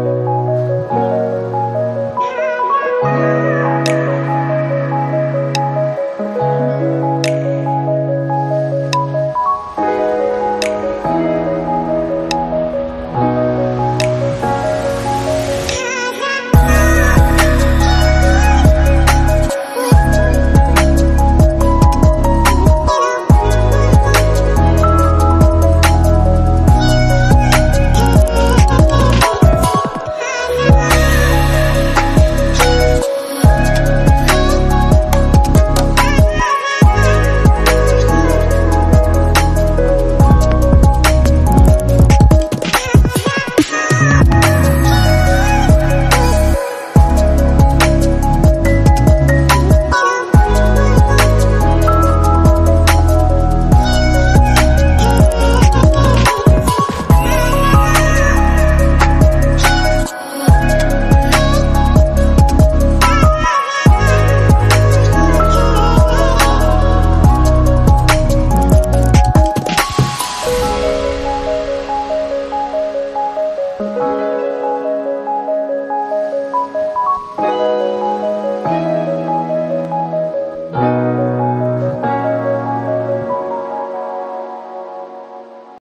うん。